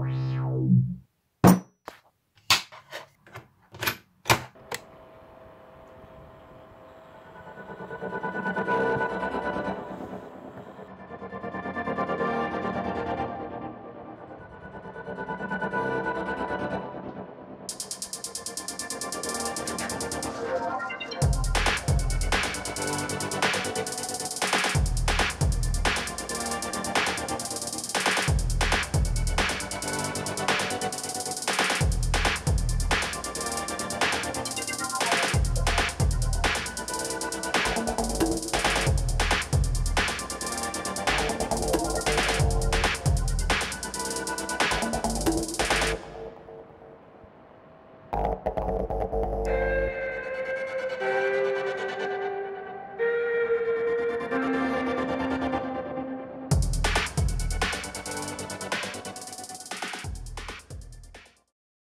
Wow.